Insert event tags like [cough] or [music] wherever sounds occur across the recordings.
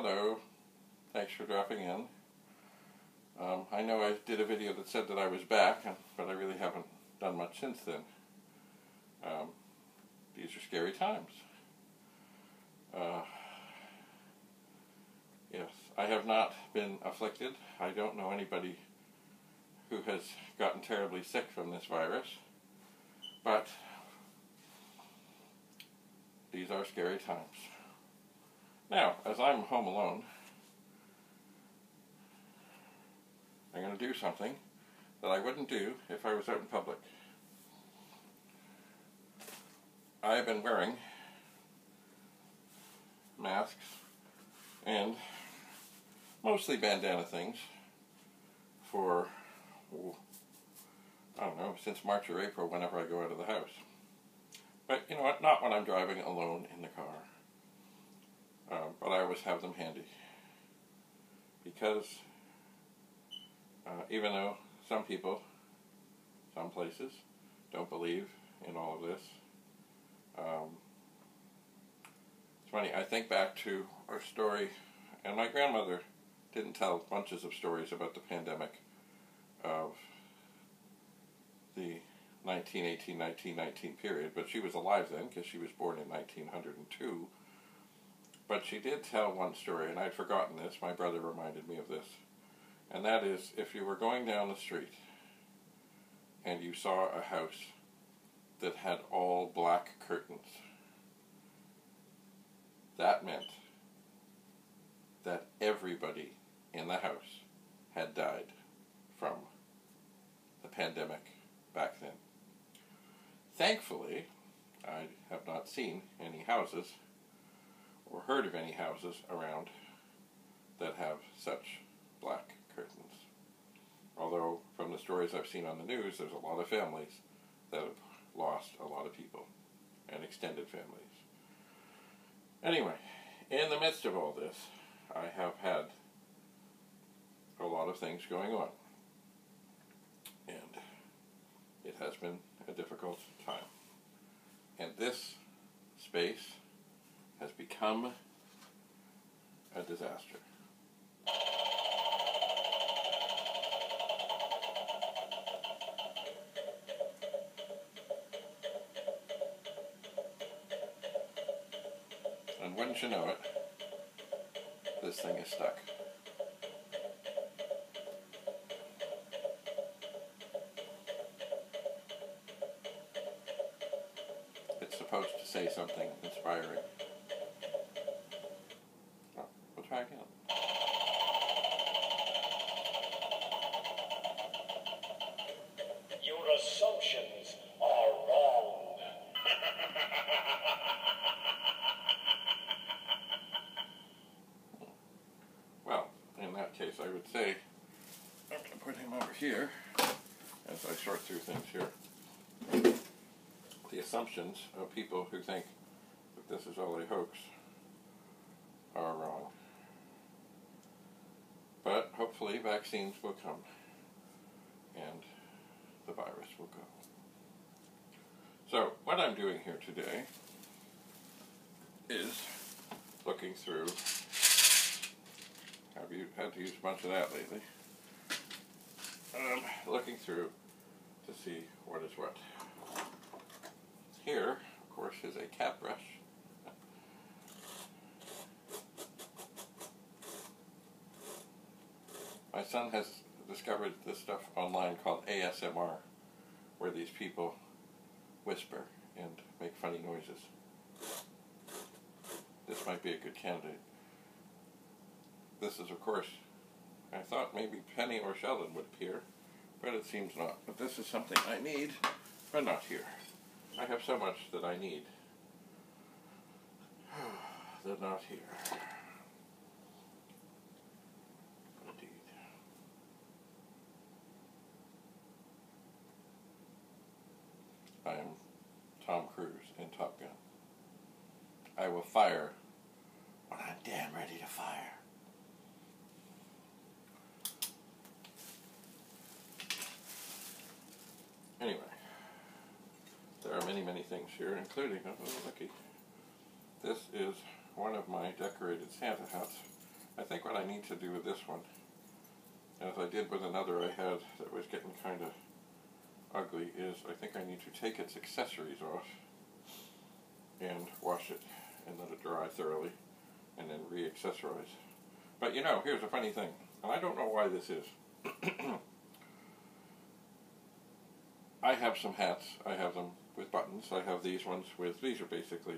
hello. Thanks for dropping in. Um, I know I did a video that said that I was back, but I really haven't done much since then. Um, these are scary times. Uh, yes, I have not been afflicted. I don't know anybody who has gotten terribly sick from this virus, but these are scary times. Now, as I'm home alone, I'm going to do something that I wouldn't do if I was out in public. I've been wearing masks and mostly bandana things for, I don't know, since March or April whenever I go out of the house. But you know what, not when I'm driving alone in the car. Um, but I always have them handy. Because uh, even though some people, some places, don't believe in all of this, um, it's funny, I think back to our story, and my grandmother didn't tell bunches of stories about the pandemic of the 1918-1919 period, but she was alive then because she was born in 1902. But she did tell one story, and I'd forgotten this. My brother reminded me of this. And that is if you were going down the street and you saw a house that had all black curtains that meant that everybody in the house had died from the pandemic back then. Thankfully, I have not seen any houses or heard of any houses around that have such black curtains. Although, from the stories I've seen on the news, there's a lot of families that have lost a lot of people and extended families. Anyway, in the midst of all this, I have had a lot of things going on. And it has been a difficult time. And this space has become a disaster. And wouldn't you know it, this thing is stuck. It's supposed to say something inspiring. Oh, we'll try again. Your assumptions are wrong. case, I would say, I'm going to put him over here as I sort through things here. The assumptions of people who think that this is all a hoax are wrong. But hopefully vaccines will come and the virus will go. So what I'm doing here today is looking through have you had to use a bunch of that lately? Um, looking through to see what is what. Here, of course, is a cat brush. My son has discovered this stuff online called ASMR, where these people whisper and make funny noises. This might be a good candidate this is, of course, I thought maybe Penny or Sheldon would appear, but it seems not. But this is something I need, but not here. I have so much that I need, [sighs] that not here. Indeed. I am Tom Cruise in Top Gun. I will fire when I'm damn ready to fire. Anyway, there are many, many things here, including, oh, oh, looky, this is one of my decorated Santa hats I think what I need to do with this one, as I did with another I had that was getting kind of ugly, is I think I need to take its accessories off and wash it and let it dry thoroughly and then re-accessorize. But you know, here's a funny thing, and I don't know why this is. [coughs] I have some hats. I have them with buttons. I have these ones with, these are basically,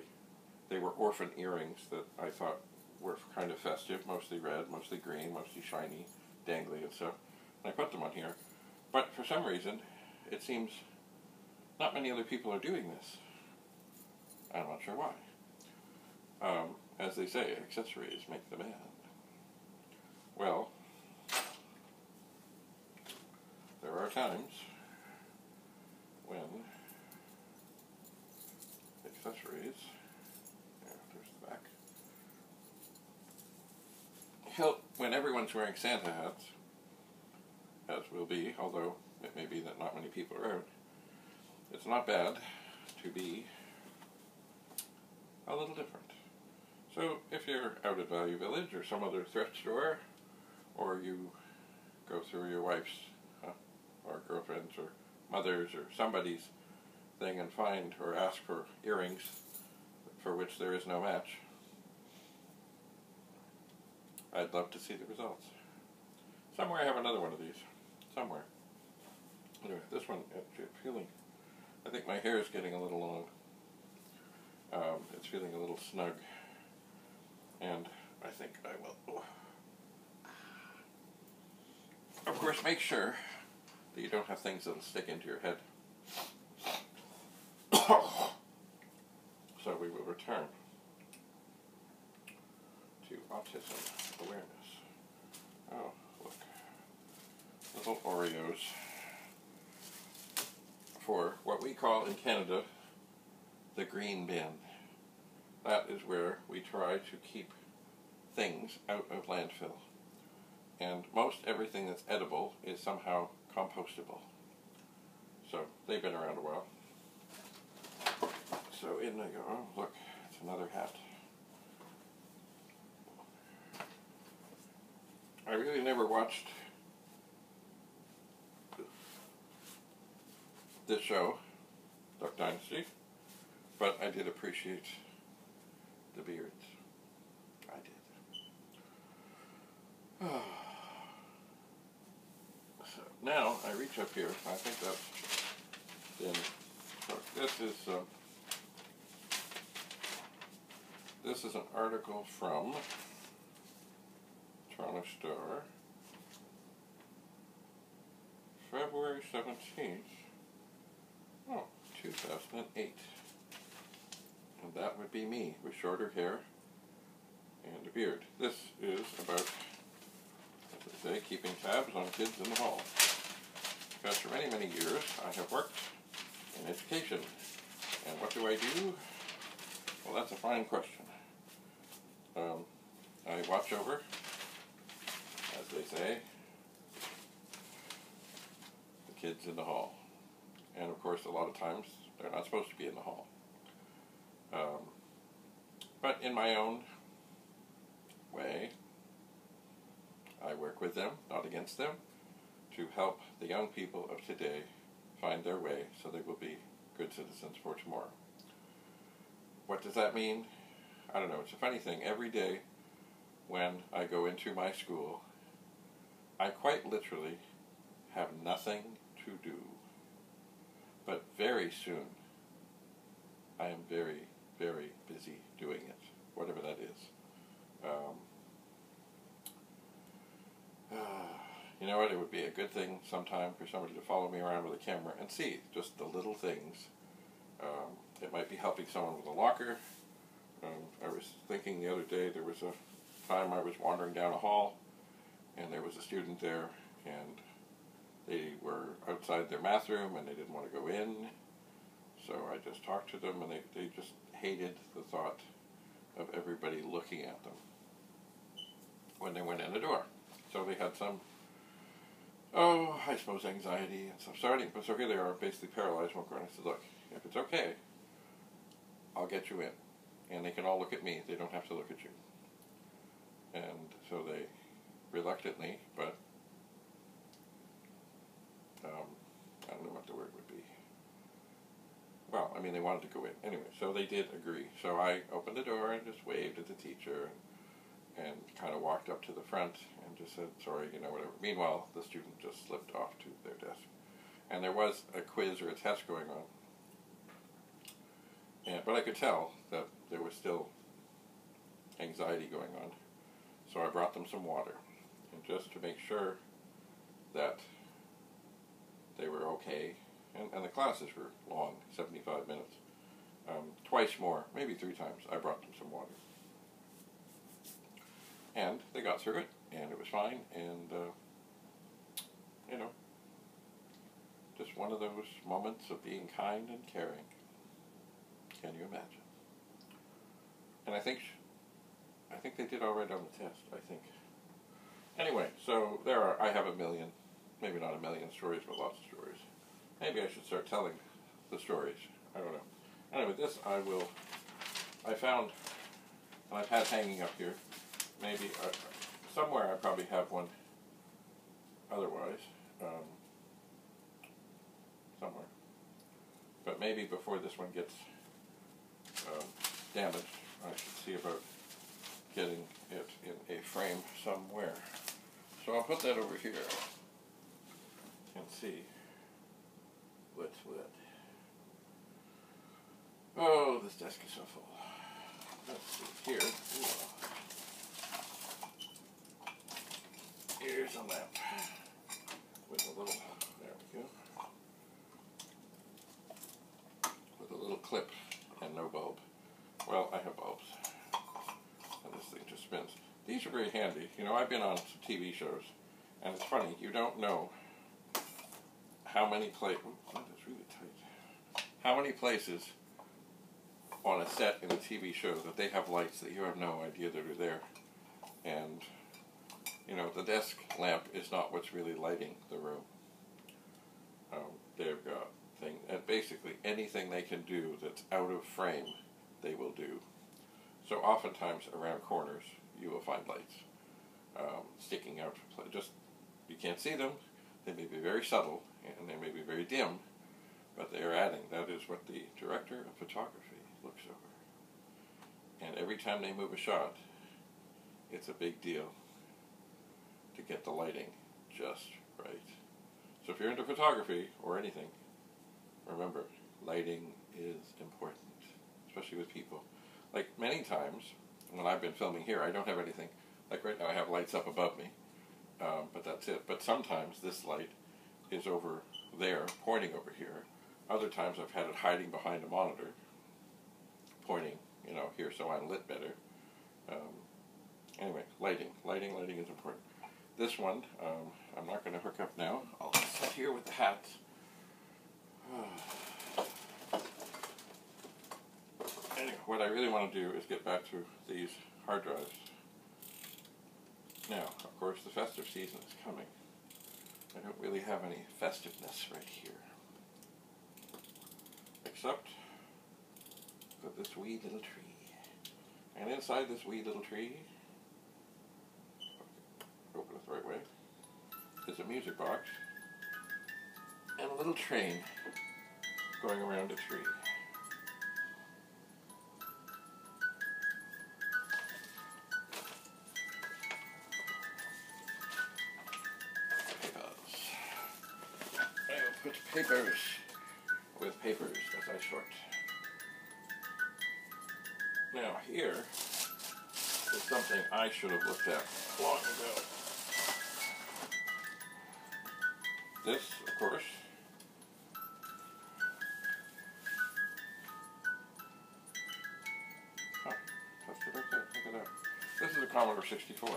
they were orphan earrings that I thought were kind of festive, mostly red, mostly green, mostly shiny, dangly and stuff. And I put them on here. But for some reason, it seems not many other people are doing this. I'm not sure why. Um, as they say, accessories make the man. Well, there are times when accessories, yeah, there's the back, help when everyone's wearing Santa hats, as will be, although it may be that not many people are out, it's not bad to be a little different. So if you're out at Value Village or some other thrift store, or you go through your wife's uh, or girlfriend's or mother's or somebody's thing and find or ask for earrings for which there is no match, I'd love to see the results. Somewhere I have another one of these. Somewhere. Anyway, this one, actually feeling, I think my hair is getting a little long. Um, it's feeling a little snug. And I think I will. Of course, make sure that you don't have things that'll stick into your head. [coughs] so we will return to autism awareness. Oh, look. Little Oreos for what we call in Canada the green bin. That is where we try to keep things out of landfill. And most everything that's edible is somehow compostable. So they've been around a while. So in they go. Oh, look, it's another hat. I really never watched this show, Duck Dynasty, but I did appreciate the beards. I did. [sighs] so now I reach up here. I think that's this is um, this is an article from Toronto Star, February seventeenth. Oh, 2008. And that would be me with shorter hair and a beard. This is about, as I say, keeping tabs on kids in the hall. Because for many, many years I have worked in education. And what do I do? Well, that's a fine question. Um, I watch over, as they say, the kids in the hall. And of course, a lot of times they're not supposed to be in the hall. Um, but in my own way, I work with them, not against them, to help the young people of today find their way so they will be good citizens for tomorrow. What does that mean? I don't know. It's a funny thing. Every day when I go into my school, I quite literally have nothing to do. But very soon, I am very, very busy doing it, whatever that is. Um, [sighs] you know what? It would be a good thing sometime for somebody to follow me around with a camera and see just the little things. Um, it might be helping someone with a locker. Um, I was thinking the other day there was a time I was wandering down a hall and there was a student there and they were outside their math room and they didn't want to go in. So I just talked to them and they, they just hated the thought of everybody looking at them when they went in the door. So they had some, oh, I suppose anxiety and stuff starting. But so here they are, basically paralyzed. One corner. I said, look, if it's okay, I'll get you in. And they can all look at me. They don't have to look at you. And so they reluctantly, but um, I don't know what the word would be. Well, I mean, they wanted to go in anyway, so they did agree. So I opened the door and just waved at the teacher and, and kind of walked up to the front and just said, sorry, you know, whatever. Meanwhile, the student just slipped off to their desk. And there was a quiz or a test going on. And, but I could tell that there was still anxiety going on. So I brought them some water. And just to make sure that they were okay, and, and the classes were long 75 minutes. Um, twice more, maybe three times, I brought them some water. And they got through it, and it was fine, and, uh, you know, just one of those moments of being kind and caring. Can you imagine? And I think, I think they did all right on the test, I think. Anyway, so there are, I have a million, maybe not a million stories, but lots of stories. Maybe I should start telling the stories. I don't know. Anyway, this I will, I found, and I've had hanging up here, maybe, uh, somewhere I probably have one otherwise, um, somewhere. But maybe before this one gets um, damaged, I should see about getting it in a frame somewhere. So I'll put that over here and see what. Oh, this desk is so full. Let's see here. Ooh. Here's a lamp with a little. There we go. With a little clip and no bulb. Well, I have bulbs, and this thing just spins. These are very handy. You know, I've been on some TV shows, and it's funny. You don't know how many places. How many places on a set in a TV show that they have lights that you have no idea that are there, and you know the desk lamp is not what's really lighting the room. Um, they've got thing and basically anything they can do that's out of frame, they will do. So oftentimes around corners you will find lights um, sticking out. Just you can't see them. They may be very subtle and they may be very dim, but they are adding. That is what the director of photography looks over. And every time they move a shot, it's a big deal to get the lighting just right. So if you're into photography or anything, remember, lighting is important, especially with people. Like many times when I've been filming here, I don't have anything. Like right now, I have lights up above me, um, but that's it. But sometimes this light is over there, pointing over here. Other times I've had it hiding behind a monitor, pointing, you know, here so I'm lit better. Um, anyway, lighting. Lighting, lighting is important. This one, um, I'm not going to hook up now. I'll sit here with the hats. [sighs] anyway, what I really want to do is get back to these hard drives. Now, of course, the festive season is coming. I don't really have any festiveness right here. Except for this wee little tree. And inside this wee little tree, open it the right way, is a music box and a little train going around a tree. put papers with papers as I sort. Now here is something I should have looked at long ago. This, of course, huh, it. This is a Commodore 64.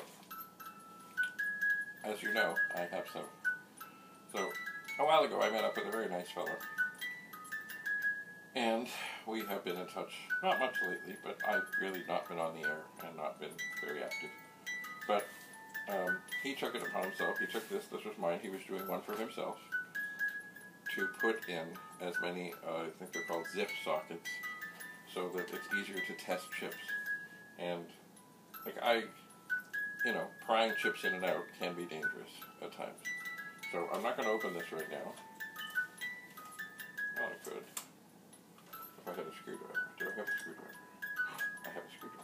As you know, I have some. So a while ago I met up with a very nice fellow. And we have been in touch, not much lately, but I've really not been on the air and not been very active. But um, he took it upon himself. He took this, this was mine, he was doing one for himself to put in as many, uh, I think they're called zip sockets, so that it's easier to test chips. And like I you know, prying chips in and out can be dangerous at times. So I'm not going to open this right now. Well, I could. If I had a screwdriver. Do I have a screwdriver? I have a screwdriver.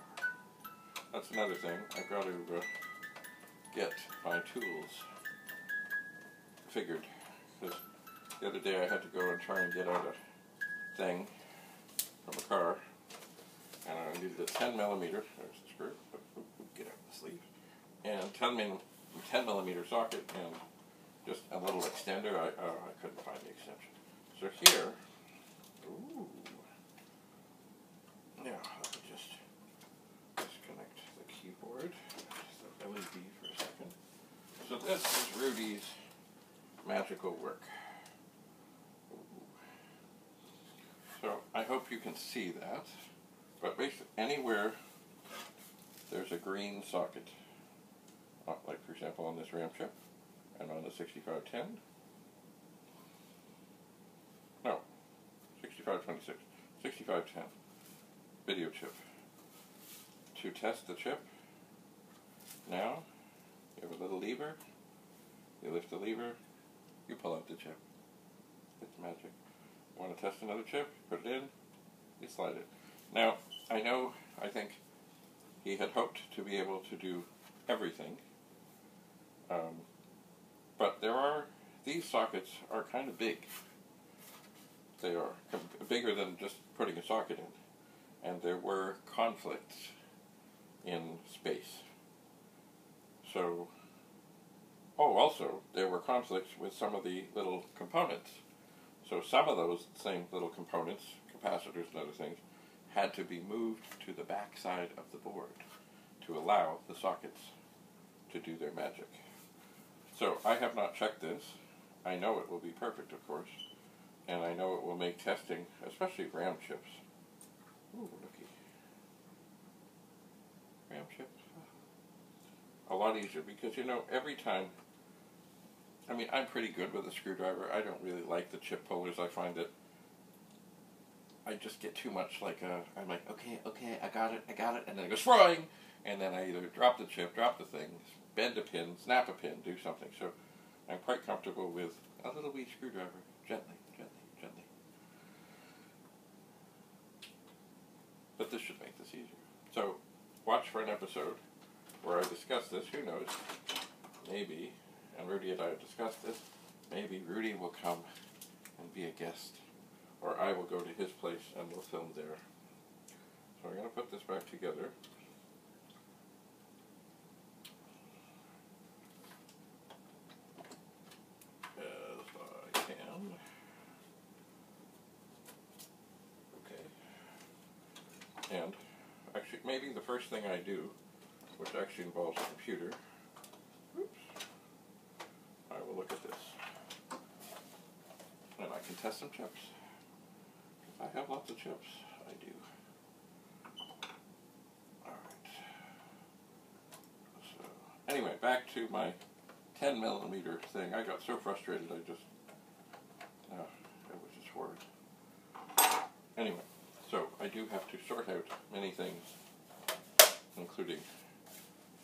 That's another thing. I've got to uh, get my tools figured. Because the other day I had to go and try and get out a thing from a car. And I needed a 10 millimeter, there's the screw, get out the sleeve, and 10, min, 10 millimeter socket and just a little extender. I, uh, I couldn't find the extension. So here, ooh, me just disconnect the keyboard, the LED for a second. So this is Rudy's magical work. So I hope you can see that. But basically, anywhere there's a green socket, uh, like for example on this RAM chip and on the 6510, no, 6526, 6510 video chip. To test the chip, now you have a little lever, you lift the lever, you pull out the chip. It's magic. Want to test another chip? Put it in, you slide it. Now, I know, I think he had hoped to be able to do everything, um, but there are, these sockets are kind of big. They are bigger than just putting a socket in, and there were conflicts in space. So, oh, also, there were conflicts with some of the little components. So some of those same little components, capacitors and other things, had to be moved to the back side of the board to allow the sockets to do their magic. So I have not checked this. I know it will be perfect, of course, and I know it will make testing, especially RAM chips. Ooh, looky. RAM chips. A lot easier because, you know, every time I mean, I'm pretty good with a screwdriver. I don't really like the chip pullers. I find that I just get too much like a, I'm like, okay, okay, I got it, I got it, and then it goes frying, and then I either drop the chip, drop the thing, bend a pin, snap a pin, do something. So I'm quite comfortable with a little wee screwdriver, gently. But this should make this easier. So watch for an episode where I discuss this. Who knows? Maybe, and Rudy and I have discussed this. Maybe Rudy will come and be a guest or I will go to his place and we'll film there. So I'm going to put this back together. As I can. Okay. And actually, maybe the first thing I do, which actually involves a computer, oops, I will look at this. And I can test some chips. I have lots of chips. I do. Alright. So, anyway, back to my 10 millimeter thing. I got so frustrated I just, uh, it was just horrid. Anyway, do have to sort out many things, including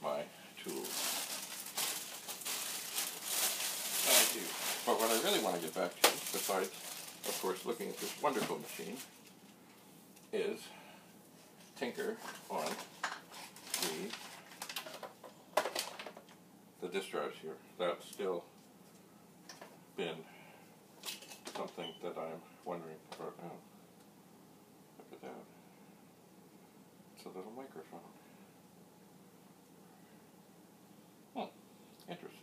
my tools. I. But what I really want to get back to, besides of course, looking at this wonderful machine, is tinker on the the disk drives here. That's still been something that I'm wondering about now. That. It's a little microphone. Hmm. Interesting.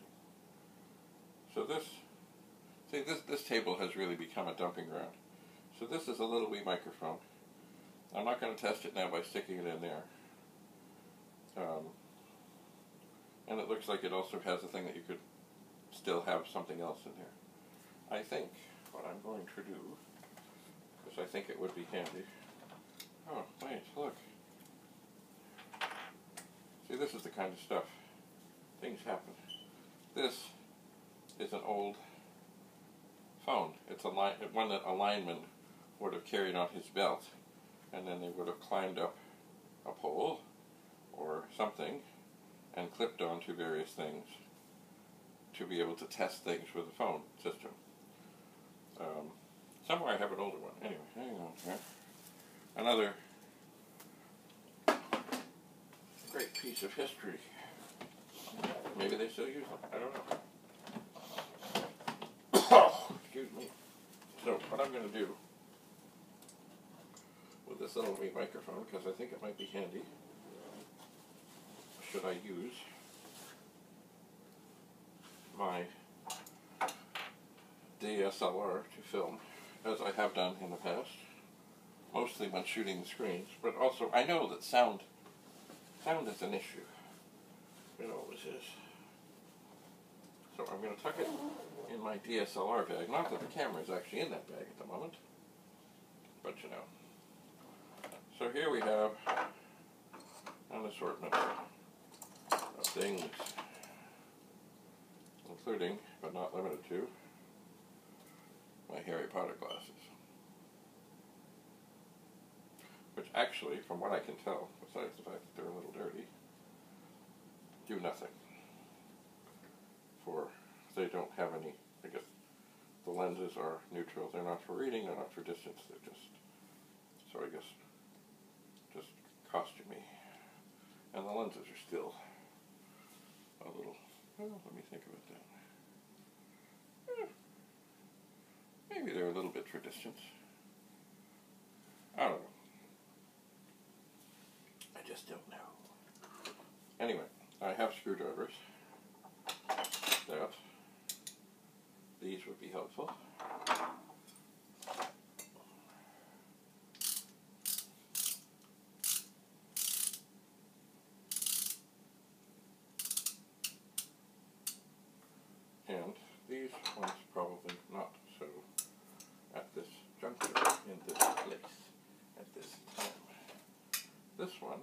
So this See, this, this table has really become a dumping ground. So this is a little wee microphone. I'm not going to test it now by sticking it in there. Um, and it looks like it also has a thing that you could still have something else in here. I think what I'm going to do, because I think it would be handy. Oh, wait, look. See, this is the kind of stuff. Things happen. This is an old phone. It's a line, one that a lineman would have carried on his belt, and then they would have climbed up a pole or something and clipped onto various things to be able to test things with the phone system. Um, somewhere I have an older one. Anyway, hang on here. Another great piece of history. Maybe they still use them. I don't know. [coughs] Excuse me. So what I'm going to do with this little wee microphone, because I think it might be handy, should I use my DSLR to film, as I have done in the past, mostly when shooting the screens, but also I know that sound sound is an issue. It always is. So I'm going to tuck it in my DSLR bag. Not that the camera is actually in that bag at the moment, but you know. So here we have an assortment of things, including, but not limited to, my Harry Potter glasses. Which actually, from what I can tell, besides the fact that they're a little dirty, do nothing for they don't have any I guess the lenses are neutral. They're not for reading, they're not for distance, they're just so I guess just costumey. And the lenses are still a little well, let me think about that. Eh, maybe they're a little bit for distance. I don't know. I just don't know. Anyway, I have screwdrivers. That. These would be helpful. And these ones probably not so at this juncture in this place at this time. This one,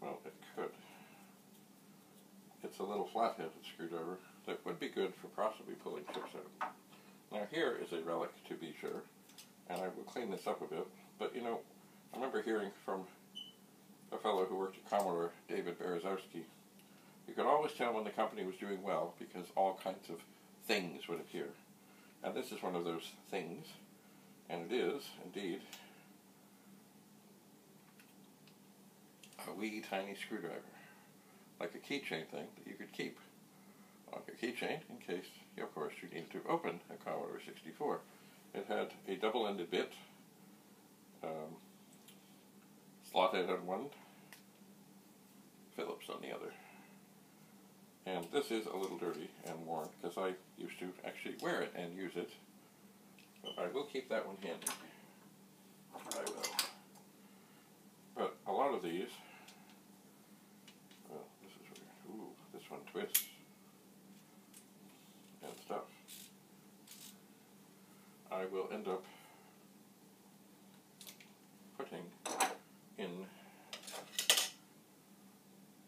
well, it could. It's a little flat-headed screwdriver that would be good for possibly pulling chips out. Now here is a relic to be sure, and I will clean this up a bit, but you know, I remember hearing from a fellow who worked at Commodore, David Berezowski, you could always tell when the company was doing well because all kinds of things would appear. And this is one of those things, and it is, indeed, a wee tiny screwdriver, like a keychain thing that you could keep on your keychain in case, of course, you needed to open a Commodore 64. It had a double-ended bit, um, slotted on one, Phillips on the other. And this is a little dirty and worn because I used to actually wear it and use it. But I will keep that one handy. I will. But a lot of these, well, this is weird. Ooh, this one twists and stuff. I will end up putting in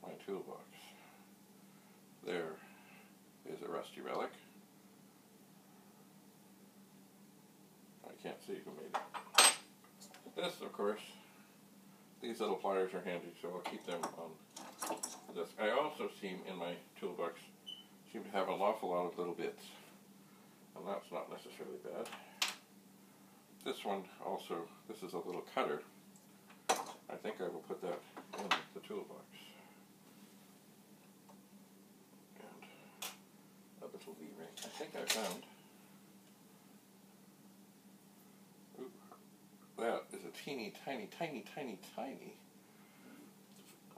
my toolbox. There is a rusty relic. I can't see who made it. This, of course, these little pliers are handy, so I'll keep them on this. I also seem in my toolbox seem to have an awful lot of little bits, and that's not necessarily bad. This one also, this is a little cutter. I think I will put that in the toolbox. And a little V-ring. I think I found. That is a teeny, tiny, tiny, tiny, tiny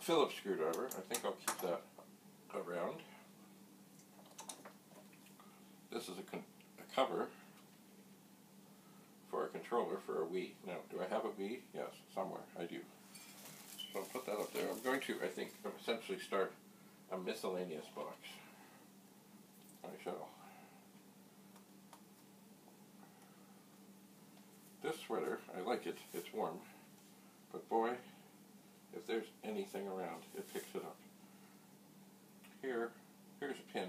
Phillips screwdriver. I think I'll keep that around. This is a, a cover for a controller for a Wii. Now, do I have a Wii? Yes, somewhere. I do. So I'll put that up there. I'm going to, I think, essentially start a miscellaneous box. I shall. This sweater, I like it. It's warm. But boy, if there's anything around, it picks it up. Here, here's a pin.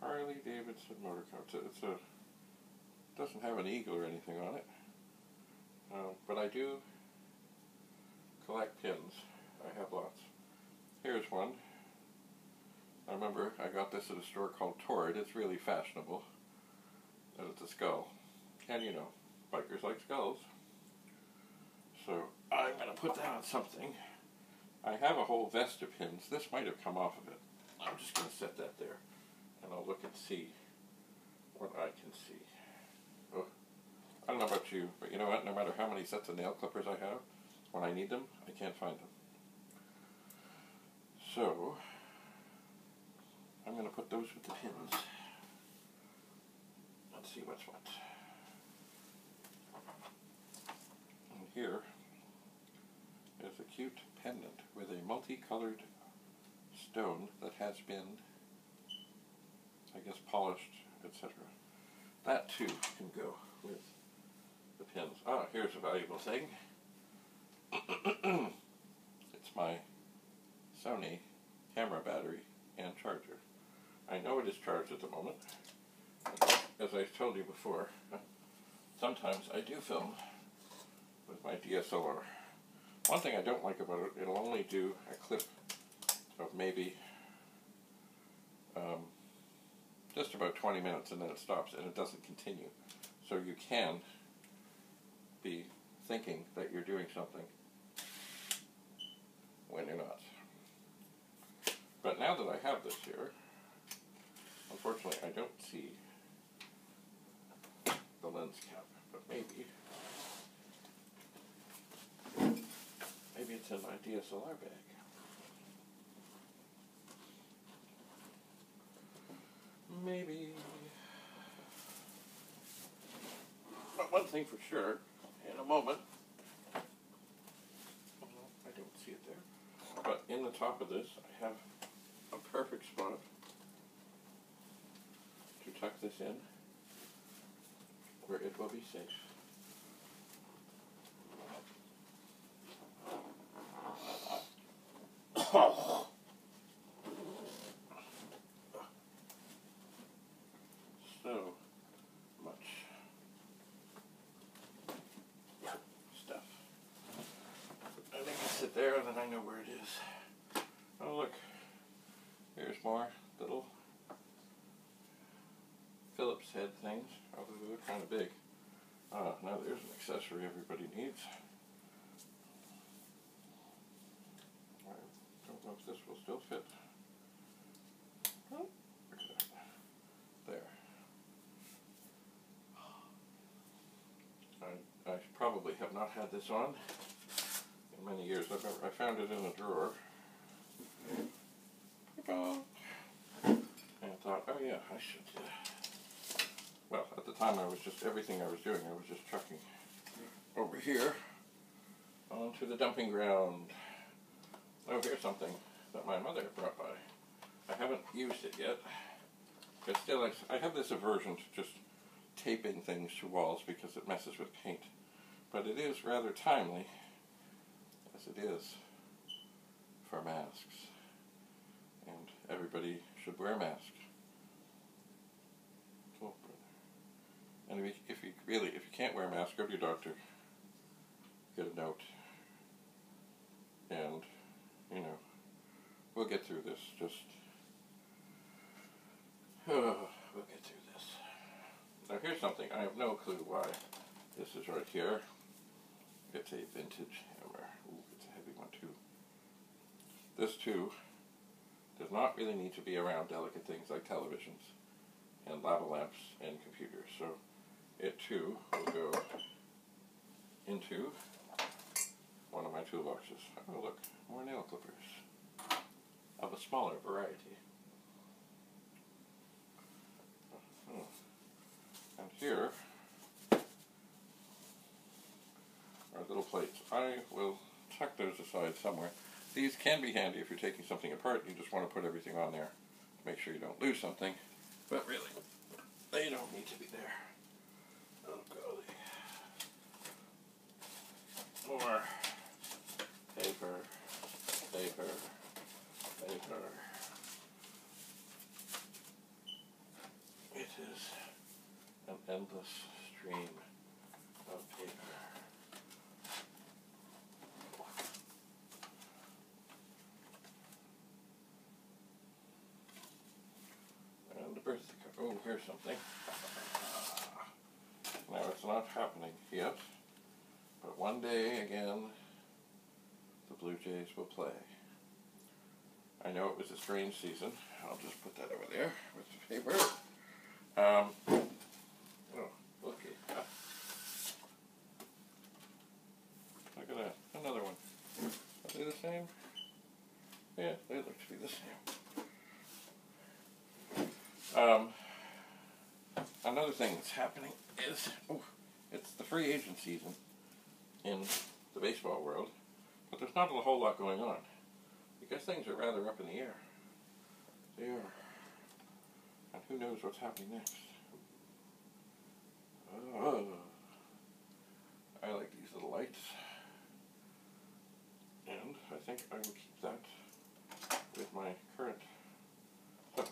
Harley Davidson Motor Car. It's a, doesn't have an eagle or anything on it. Uh, but I do collect pins. I have lots. Here's one. I remember I got this at a store called Torrid. It's really fashionable. And it's a skull. And you know, bikers like skulls. So I'm going to put that on something. I have a whole vest of pins. This might have come off of it. I'm just going to set that there. And I'll look and see what I can see. I don't know about you, but you know what? No matter how many sets of nail clippers I have, when I need them, I can't find them. So, I'm going to put those with the pins. Let's see what's what. And here is a cute pendant with a multicolored stone that has been, I guess, polished, etc. That too can go with the pins. Ah, here's a valuable thing. [clears throat] it's my Sony camera battery and charger. I know it is charged at the moment. As I told you before, sometimes I do film with my DSLR. One thing I don't like about it, it'll only do a clip of maybe um, just about 20 minutes and then it stops and it doesn't continue. So you can be thinking that you're doing something when you're not. But now that I have this here, unfortunately I don't see the lens cap, but maybe, maybe it's in my DSLR bag. Maybe. But one thing for sure, a moment, I don't see it there, but in the top of this, I have a perfect spot to tuck this in where it will be safe. so much stuff. I think I sit there and then I know where it is. Oh look, here's more little Phillips head things. Oh, they're kind of big. Ah, now there's an accessory everybody needs. I don't know if this will still fit. Look at that. There. I, I probably have not had this on many years. I've never, I found it in a drawer. And I thought, oh yeah, I should. Uh, well, at the time I was just, everything I was doing, I was just chucking over here onto the dumping ground. Oh, here's something that my mother brought by. I haven't used it yet. But still, I, I have this aversion to just taping things to walls because it messes with paint. But it is rather timely, as it is for masks. And everybody should wear a masks. And if you, if you really, if you can't wear a mask, go to your doctor. Get a note. And, you know, we'll get through this. Just, oh, [sighs] we'll get through this. Now here's something. I have no clue why this is right here. It's a vintage hammer. Ooh, it's a heavy one too. This too does not really need to be around delicate things like televisions and lava lamps and computers. So it too will go into one of my toolboxes. Oh look, more nail clippers of a smaller variety. Oh. And here are little plates. I will tuck those aside somewhere. These can be handy if you're taking something apart. You just want to put everything on there to make sure you don't lose something. But really, they don't need to be there. Oh, golly. More paper, paper, paper. It is an endless stream of paper. Here's something. Now it's not happening yet, but one day again, the Blue Jays will play. I know it was a strange season. I'll just put that over there with the paper. Um, oh, look at that. Look at that. Another one. Are they the same? Yeah, they look to be the same. Um, another thing that's happening is oh, it's the free agent season in the baseball world, but there's not a whole lot going on because things are rather up in the air. They are. And who knows what's happening next. Oh, I like these little lights. And I think I will keep that with my current.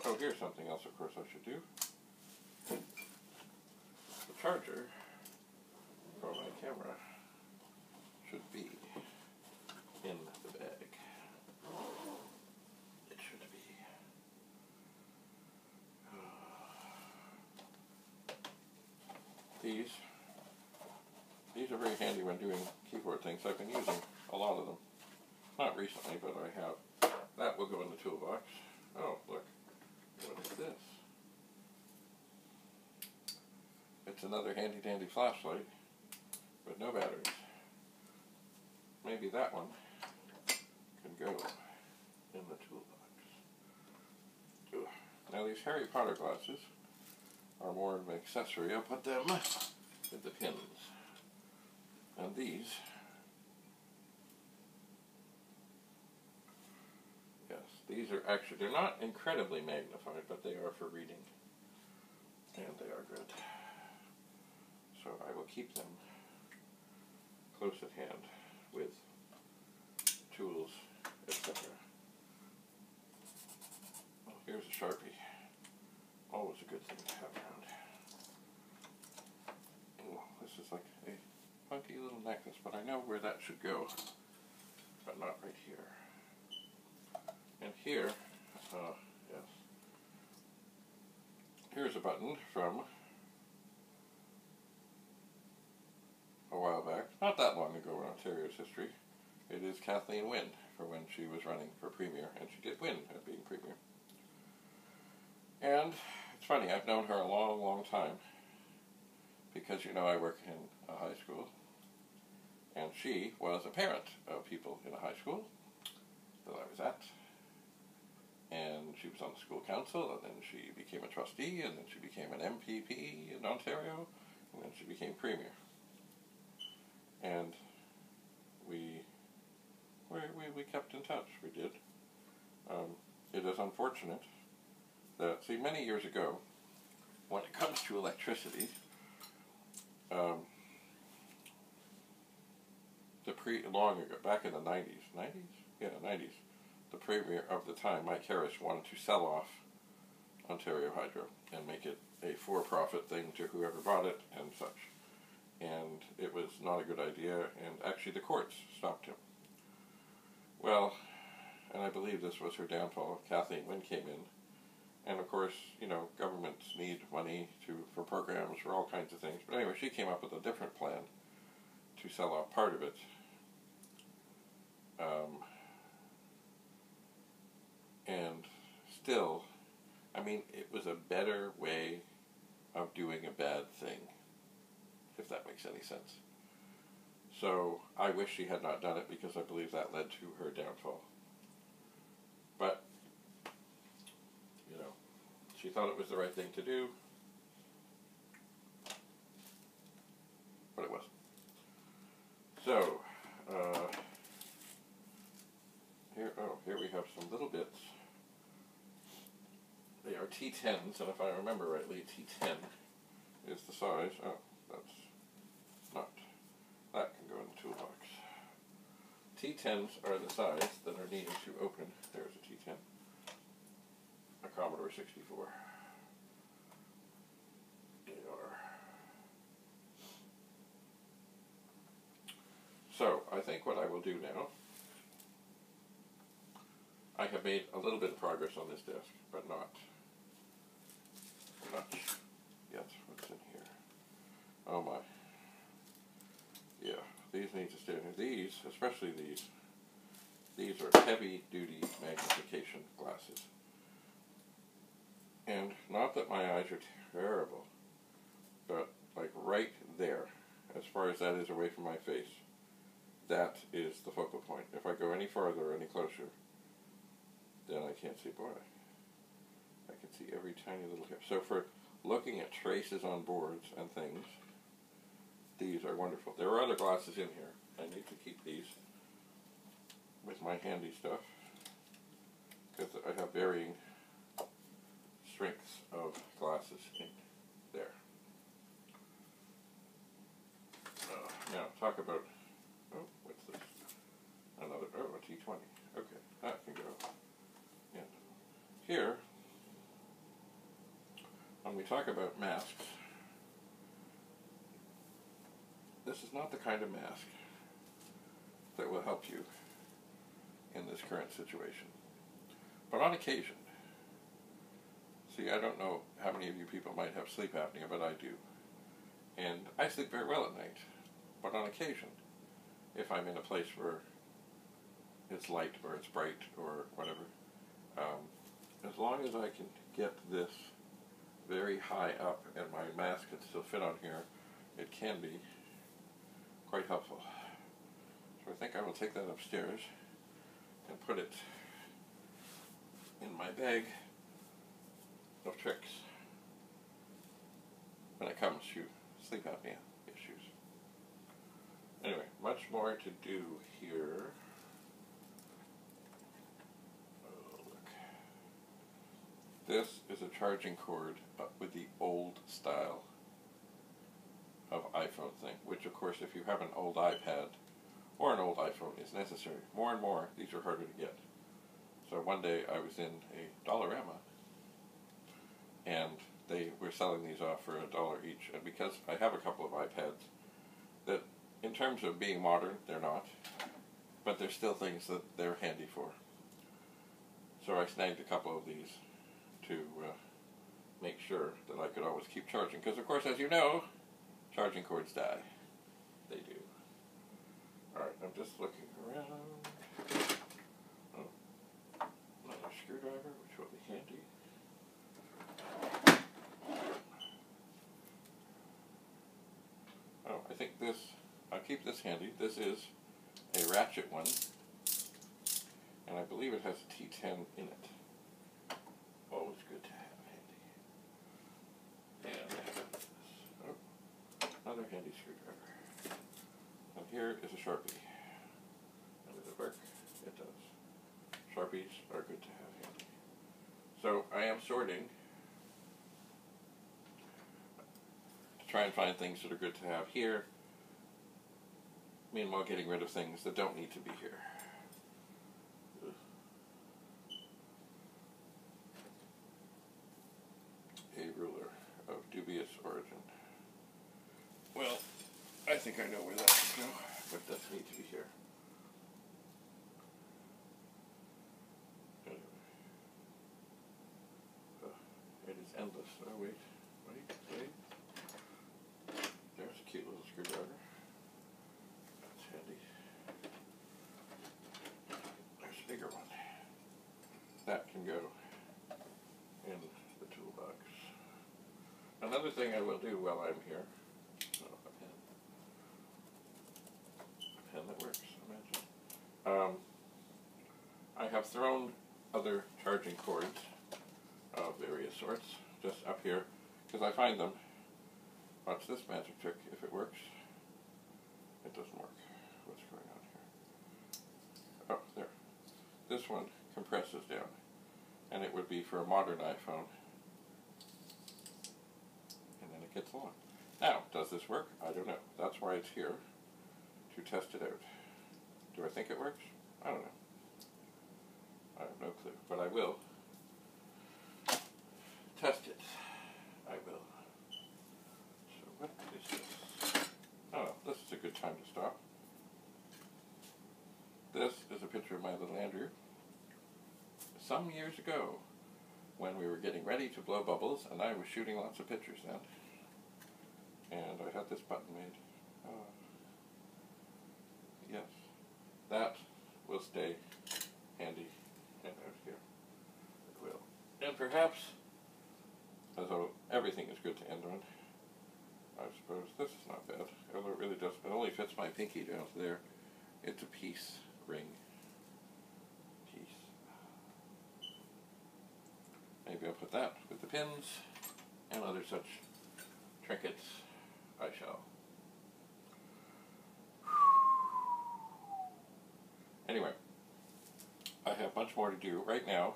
Oh, here's something else, of course, I should do. Charger for my camera should be in the bag. It should be. [sighs] These, these are very handy when doing keyboard things. I've been using a lot of them. Not recently, but I have. That will go in the toolbox. Oh, look. What is this? It's another handy dandy flashlight but no batteries. Maybe that one can go in the toolbox. Now these Harry Potter glasses are more of an accessory. I'll put them with the pins. And these, yes, these are actually, they're not incredibly magnified, but they are for reading. And they are good. So I will keep them close at hand with tools, etc. Oh, here's a Sharpie. Always a good thing to have around. This is like a funky little necklace, but I know where that should go, but not right here. And here, uh, yes, here's a button from a while back, not that long ago history. It is Kathleen Wynne for when she was running for Premier, and she did win at being Premier. And it's funny, I've known her a long, long time because you know I work in a high school, and she was a parent of people in a high school that I was at. And she was on the school council, and then she became a trustee, and then she became an MPP in Ontario, and then she became Premier and we, we, we, we kept in touch. We did. Um, it is unfortunate that, see, many years ago, when it comes to electricity, um, the pre long ago, back in the 90s, 90s? Yeah, 90s, the premier of the time, Mike Harris, wanted to sell off Ontario Hydro and make it a for-profit thing to whoever bought it and such and it was not a good idea, and actually the courts stopped him. Well, and I believe this was her downfall. Kathleen Wynne came in, and of course, you know, governments need money to for programs for all kinds of things. But anyway, she came up with a different plan to sell off part of it. Um, and still, I mean, it was a better way of doing a bad thing if that makes any sense. So I wish she had not done it because I believe that led to her downfall. But, you know, she thought it was the right thing to do, but it wasn't. So, uh, here, oh, here we have some little bits. They are T10s, and if I remember rightly, T10 is the size. Oh, that's not. That can go in the toolbox. T10s are the size that are needed to open. There's a T10. A Commodore 64. They are. So, I think what I will do now, I have made a little bit of progress on this desk, but not much. Oh my. Yeah, these need to stay. These, especially these, these are heavy duty magnification glasses. And not that my eyes are terrible, but like right there, as far as that is away from my face, that is the focal point. If I go any farther or any closer, then I can't see. Boy, I can see every tiny little hair. So for looking at traces on boards and things, these are wonderful. There are other glasses in here. I need to keep these with my handy stuff because I have varying strengths of glasses in there. Uh, now talk about oh what's this? Another oh a T twenty. Okay that can go. In here when we talk about masks this is not the kind of mask that will help you in this current situation. But on occasion, see, I don't know how many of you people might have sleep apnea, but I do. And I sleep very well at night. But on occasion, if I'm in a place where it's light or it's bright or whatever, um, as long as I can get this very high up and my mask can still fit on here, it can be quite helpful. I think I will take that upstairs and put it in my bag of tricks when it comes to sleep apnea issues. Anyway, much more to do here. Oh, look. This is a charging cord uh, with the old style of iPhone thing, which of course if you have an old iPad or an old iPhone is necessary. More and more, these are harder to get. So one day I was in a Dollarama and they were selling these off for a dollar each. And because I have a couple of iPads that in terms of being modern, they're not, but they're still things that they're handy for. So I snagged a couple of these to uh, make sure that I could always keep charging. Because of course, as you know, Charging cords die. They do. Alright, I'm just looking around. Oh, another screwdriver, which will be handy. Oh, I think this, I'll keep this handy. This is a ratchet one. And I believe it has a T10 in it. Always good to have. Handy And oh, another handy screwdriver. And here is a Sharpie. And does it work? It does. Sharpies are good to have handy. So I am sorting to try and find things that are good to have here. Meanwhile, getting rid of things that don't need to be here. A ruler of dubious origin. Well, I think I know where that should go, but it does need to be here. Anyway. Uh, it is endless. Oh, wait. Wait, wait. There's a cute little screwdriver. That's handy. There's a bigger one. That can go in the toolbox. Another thing I will do while I'm here—a pen that works, imagine. Um, I have thrown other charging cords of various sorts just up here because I find them. Watch this magic trick if it works. It doesn't work. What's going on here? Oh, there. This one compresses down and it would be for a modern iPhone and then it gets along. Now, does this work? I don't know. That's why it's here to test it out. Do I think it works? I don't know. I have no clue, but I will test it. I will. So what is this? Oh, this is a good time to stop. This is a picture of my little Andrew. Some years ago, when we were getting ready to blow bubbles, and I was shooting lots of pictures then. and I had this button made. Uh, yes, that will stay handy and out here. It will. And perhaps, although everything is good to end on, I suppose this is not bad. Although it really does, it only fits my pinky down there. It's a peace ring. Peace. Maybe I'll put that with the pins and other such trinkets. I shall. Anyway, I have much more to do. Right now,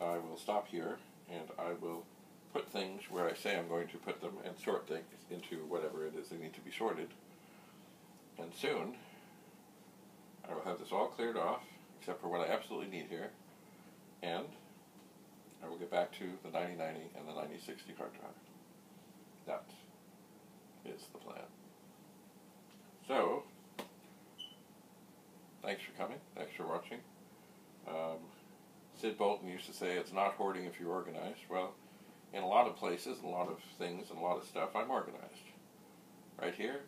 I will stop here and I will put things where I say I'm going to put them and sort things into whatever it is they need to be sorted. And soon, I will have this all cleared off, except for what I absolutely need here, and I will get back to the 9090 and the 9060 hard drive. That is the plan. So, thanks for coming. Thanks for watching. Um, Sid Bolton used to say it's not hoarding if you're organized. Well, in a lot of places, a lot of things, and a lot of stuff, I'm organized. Right here,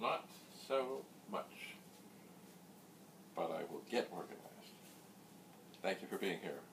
not so much. But I will get organized. Thank you for being here.